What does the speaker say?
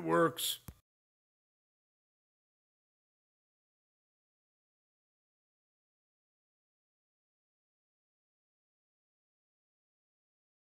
It works.